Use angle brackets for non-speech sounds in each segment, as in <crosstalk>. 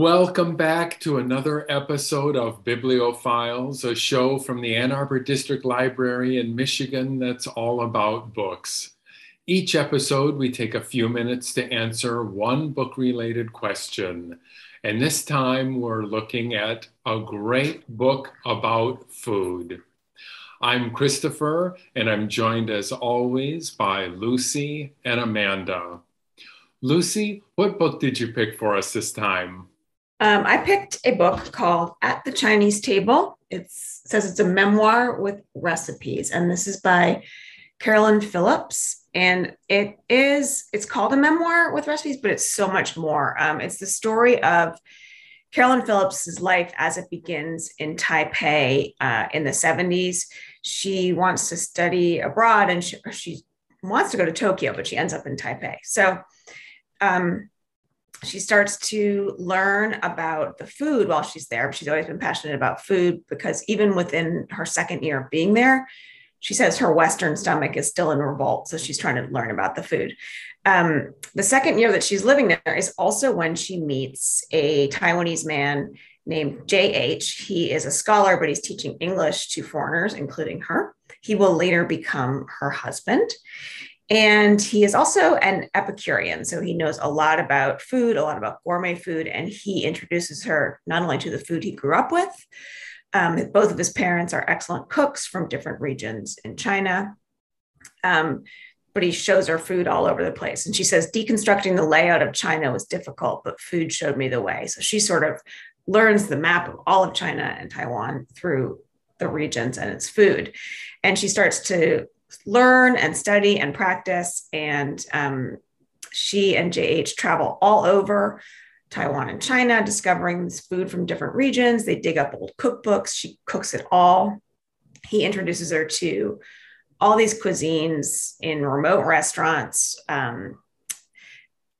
Welcome back to another episode of Biblio Files, a show from the Ann Arbor District Library in Michigan that's all about books. Each episode, we take a few minutes to answer one book related question. And this time, we're looking at a great book about food. I'm Christopher, and I'm joined as always by Lucy and Amanda. Lucy, what book did you pick for us this time? Um, I picked a book called At the Chinese Table. It says it's a memoir with recipes, and this is by Carolyn Phillips. And it is, it's called a memoir with recipes, but it's so much more. Um, it's the story of Carolyn Phillips's life as it begins in Taipei uh, in the 70s. She wants to study abroad and she, she wants to go to Tokyo, but she ends up in Taipei. So um, she starts to learn about the food while she's there. She's always been passionate about food because even within her second year of being there, she says her Western stomach is still in revolt. So she's trying to learn about the food. Um, the second year that she's living there is also when she meets a Taiwanese man named J.H. He is a scholar, but he's teaching English to foreigners, including her. He will later become her husband. And he is also an Epicurean. So he knows a lot about food, a lot about gourmet food. And he introduces her not only to the food he grew up with, um, both of his parents are excellent cooks from different regions in China. Um, but he shows her food all over the place. And she says, deconstructing the layout of China was difficult, but food showed me the way. So she sort of learns the map of all of China and Taiwan through the regions and its food. And she starts to learn and study and practice. And um, she and JH travel all over Taiwan and China, discovering this food from different regions. They dig up old cookbooks. She cooks it all. He introduces her to all these cuisines in remote restaurants. Um,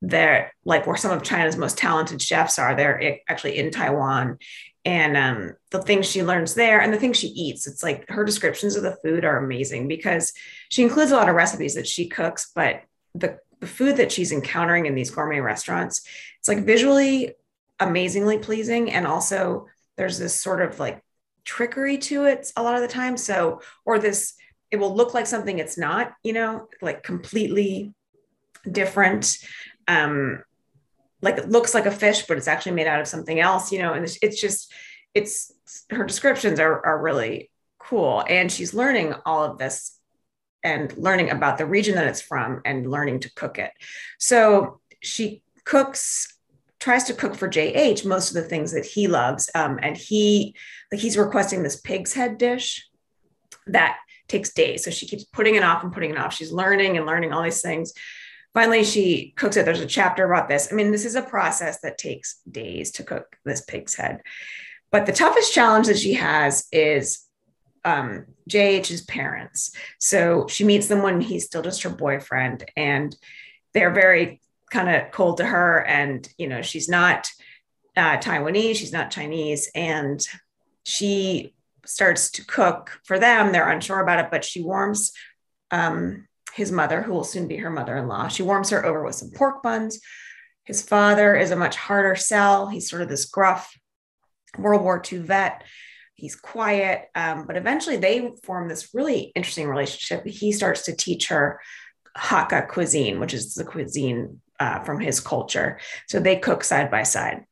like where some of China's most talented chefs are. They're actually in Taiwan and um, the things she learns there and the things she eats. It's like her descriptions of the food are amazing because she includes a lot of recipes that she cooks, but the, the food that she's encountering in these gourmet restaurants, it's like visually amazingly pleasing. And also there's this sort of like trickery to it a lot of the time. So, or this, it will look like something it's not, you know, like completely different. Um, like it looks like a fish, but it's actually made out of something else, you know, and it's, just, it's her descriptions are, are really cool. And she's learning all of this and learning about the region that it's from and learning to cook it. So she cooks, tries to cook for JH most of the things that he loves. Um, and he, like, he's requesting this pig's head dish that takes days. So she keeps putting it off and putting it off. She's learning and learning all these things finally she cooks it. There's a chapter about this. I mean this is a process that takes days to cook this pig's head. But the toughest challenge that she has is um, jh's parents. So she meets them when he's still just her boyfriend and they're very kind of cold to her and you know she's not uh, taiwanese she's not chinese and she starts to cook for them. They're unsure about it but she warms um, his mother, who will soon be her mother in law. She warms her over with some pork buns. His father is a much harder sell. He's sort of this gruff World War II vet. He's quiet, um, but eventually they form this really interesting relationship. He starts to teach her Hakka cuisine, which is the cuisine uh, from his culture. So they cook side by side.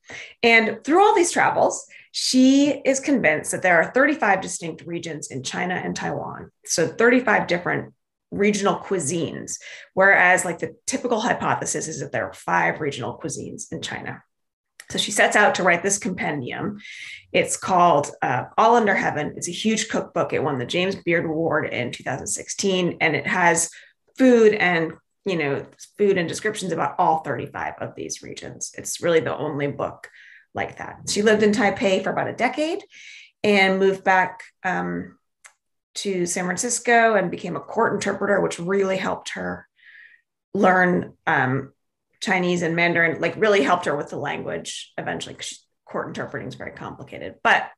And through all these travels, she is convinced that there are 35 distinct regions in China and Taiwan. So 35 different regional cuisines, whereas like the typical hypothesis is that there are five regional cuisines in China. So she sets out to write this compendium. It's called uh, All Under Heaven. It's a huge cookbook. It won the James Beard Award in 2016, and it has food and you know food and descriptions about all 35 of these regions. It's really the only book like that. She lived in Taipei for about a decade and moved back um, to San Francisco and became a court interpreter, which really helped her learn um, Chinese and Mandarin, like really helped her with the language eventually, court interpreting is very complicated. But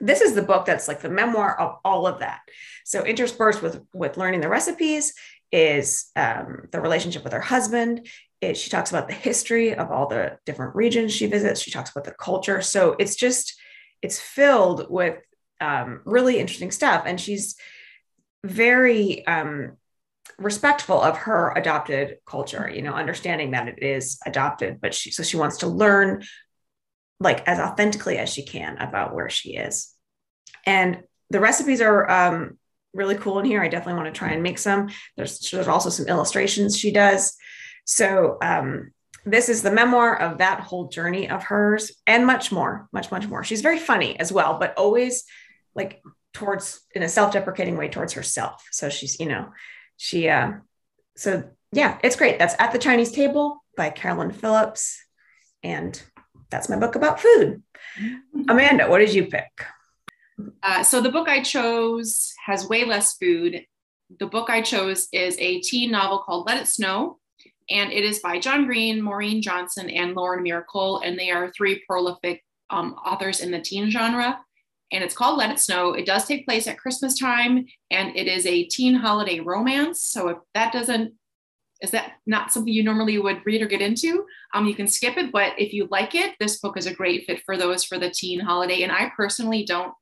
this is the book that's like the memoir of all of that. So interspersed with with learning the recipes is um, the relationship with her husband it, she talks about the history of all the different regions she visits. She talks about the culture. So it's just, it's filled with um, really interesting stuff. And she's very um, respectful of her adopted culture, you know, understanding that it is adopted, but she, so she wants to learn like as authentically as she can about where she is. And the recipes are um, really cool in here. I definitely want to try and make some. There's, there's also some illustrations she does. So um, this is the memoir of that whole journey of hers and much more, much, much more. She's very funny as well, but always like towards in a self-deprecating way towards herself. So she's, you know, she uh so yeah, it's great. That's at the Chinese table by Carolyn Phillips. And that's my book about food. Mm-hmm. Amanda, what did you pick? Uh, so the book I chose has way less food. The book I chose is a teen novel called Let It Snow, and it is by John Green, Maureen Johnson, and Lauren Myracle, and they are three prolific um, authors in the teen genre. And it's called Let It Snow. It does take place at Christmas time, and it is a teen holiday romance. So if that doesn't is that not something you normally would read or get into? Um, you can skip it, but if you like it, this book is a great fit for those for the teen holiday. And I personally don't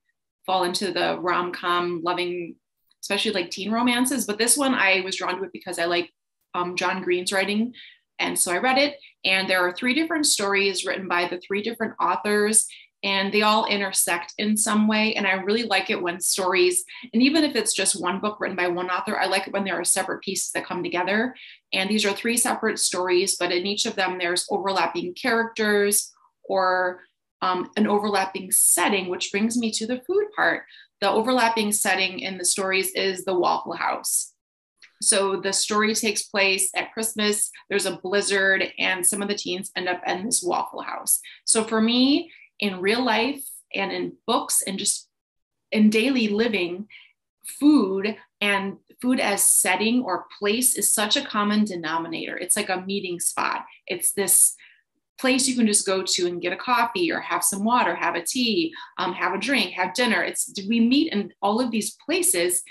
fall into the rom com loving, especially like teen romances. But this one I was drawn to it because I like um, John Green's writing. And so I read it. And there are three different stories written by the three different authors. And they all intersect in some way. And I really like it when stories, and even if it's just one book written by one author, I like it when there are separate pieces that come together. And these are three separate stories, but in each of them, there's overlapping characters or um, an overlapping setting, which brings me to the food part. The overlapping setting in the stories is the Waffle House. So the story takes place at Christmas. There's a blizzard, and some of the teens end up in this Waffle House. So for me, in real life and in books and just in daily living, food and food as setting or place is such a common denominator. It's like a meeting spot. It's this place you can just go to and get a coffee or have some water, have a tea, um, have a drink, have dinner. It's we meet in all of these places,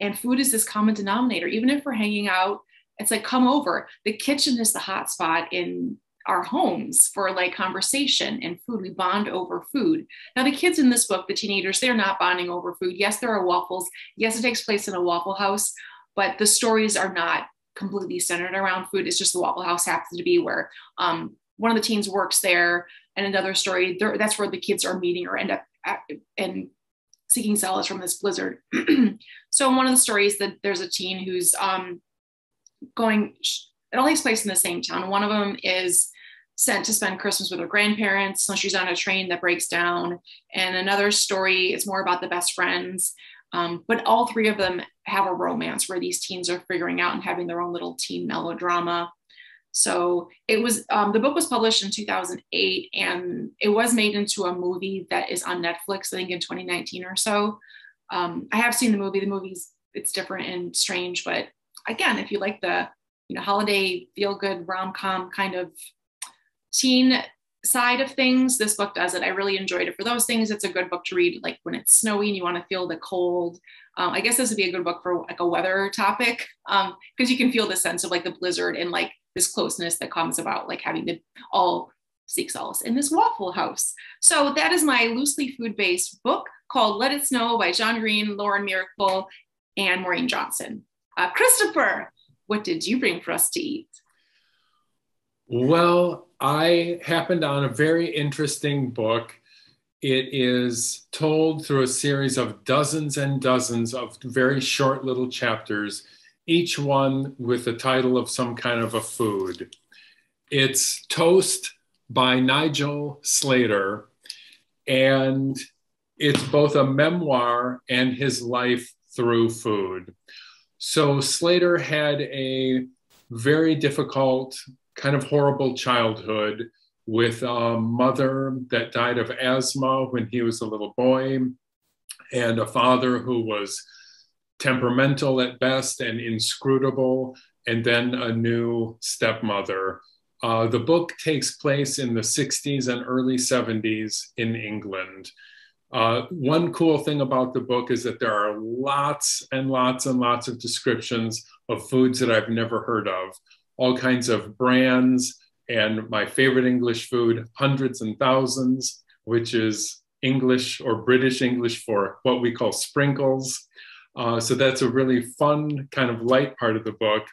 and food is this common denominator. Even if we're hanging out, it's like come over. The kitchen is the hot spot in our homes for like conversation and food. We bond over food. Now, the kids in this book, the teenagers, they're not bonding over food. Yes, there are waffles. Yes, it takes place in a Waffle House, but the stories are not completely centered around food. It's just the Waffle House happens to be where um, one of the teens works there, and another story that's where the kids are meeting or end up at, and seeking solace from this blizzard. <clears throat> so in one of the stories that there's a teen who's um, going. It all takes place in the same town. One of them is sent to spend Christmas with her grandparents. So she's on a train that breaks down. And another story is more about the best friends. Um, but all three of them have a romance where these teens are figuring out and having their own little teen melodrama. So it was um, the book was published in 2008 and it was made into a movie that is on Netflix, I think in 2019 or so. Um, I have seen the movie. The movie's it's different and strange, but again, if you like the you know holiday feel good rom com kind of teen side of things, this book does it. I really enjoyed it for those things. It's a good book to read, like when it's snowy and you want to feel the cold. Um, I guess this would be a good book for like a weather topic because um, you can feel the sense of like the blizzard and like this closeness that comes about like having to all seek solace in this waffle house. So that is my loosely food-based book called Let It Snow by John Green, Lauren Myracle, and Maureen Johnson. Uh, Christopher, what did you bring for us to eat? Well, I happened on a very interesting book. It is told through a series of dozens and dozens of very short little chapters each one with the title of some kind of a food. It's Toast by Nigel Slater, and it's both a memoir and his life through food. So Slater had a very difficult, kind of horrible childhood with a mother that died of asthma when he was a little boy, and a father who was temperamental at best and inscrutable, and then a new stepmother. Uh, the book takes place in the 60s and early 70s in England. Uh, one cool thing about the book is that there are lots and lots and lots of descriptions of foods that I've never heard of. all kinds of brands, and my favorite English food, hundreds and thousands, which is English or British English for what we call sprinkles. Uh, so that's a really fun, kind of light part of the book.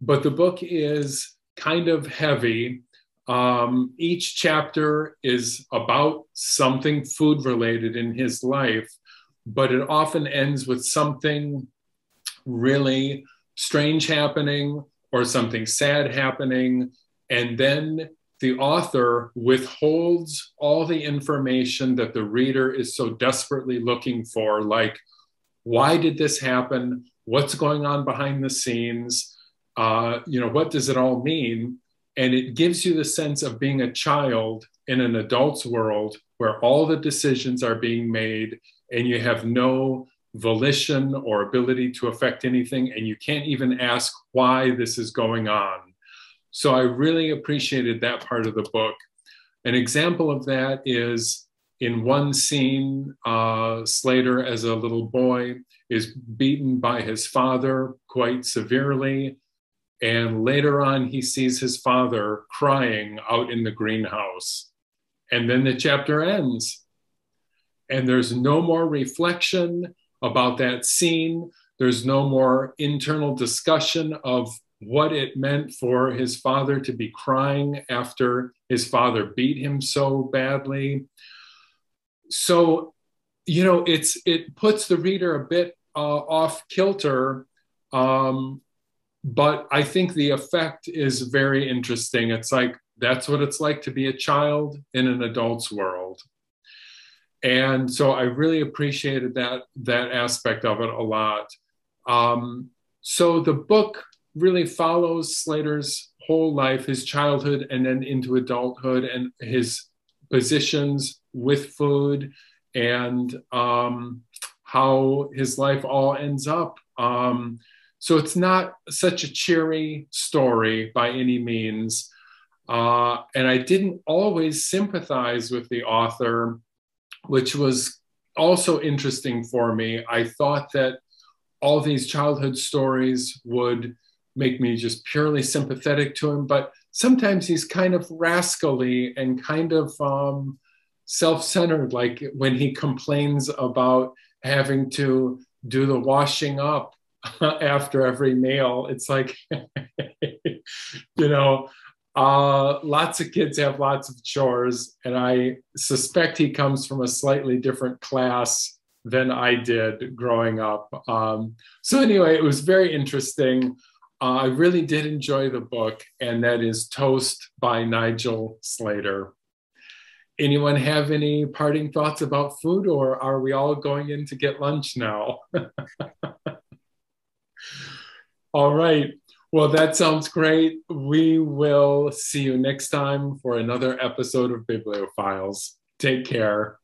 But the book is kind of heavy. Um, each chapter is about something food related in his life, but it often ends with something really strange happening or something sad happening. And then the author withholds all the information that the reader is so desperately looking for, like, why did this happen? What's going on behind the scenes? Uh, you know, what does it all mean? And it gives you the sense of being a child in an adult's world where all the decisions are being made and you have no volition or ability to affect anything, and you can't even ask why this is going on. So I really appreciated that part of the book. An example of that is in one scene, uh, Slater, as a little boy, is beaten by his father quite severely. And later on, he sees his father crying out in the greenhouse. And then the chapter ends. And there's no more reflection about that scene. There's no more internal discussion of what it meant for his father to be crying after his father beat him so badly. So, you know, it's it puts the reader a bit uh, off kilter, um, but I think the effect is very interesting. It's like that's what it's like to be a child in an adult's world and so I really appreciated that that aspect of it a lot. Um, so the book really follows Slater's whole life, his childhood, and then into adulthood, and his positions with food, and um, how his life all ends up. Um, so it's not such a cheery story by any means. Uh, and I didn't always sympathize with the author which was also interesting for me. I thought that all these childhood stories would make me just purely sympathetic to him, but sometimes he's kind of rascally and kind of um, self centered, like when he complains about having to do the washing up <laughs> after every meal. It's like, <laughs> you know, uh, lots of kids have lots of chores, and I suspect he comes from a slightly different class than I did growing up. Um, so, anyway, it was very interesting. Uh, I really did enjoy the book, and that is Toast by Nigel Slater. Anyone have any parting thoughts about food, or are we all going in to get lunch now? <laughs> all right. Well, that sounds great. We will see you next time for another episode of Biblio Files. Take care.